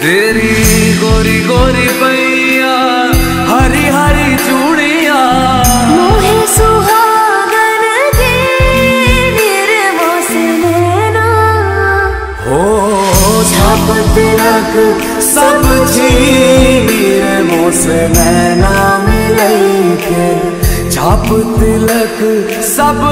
तेरी गोरी गोरी पैया हरी हरी चूड़िया। मोहे सुहागन के निर्मो हो छाप तिलक सब छीन मोस नैना मिलई के। छाप तिलक सब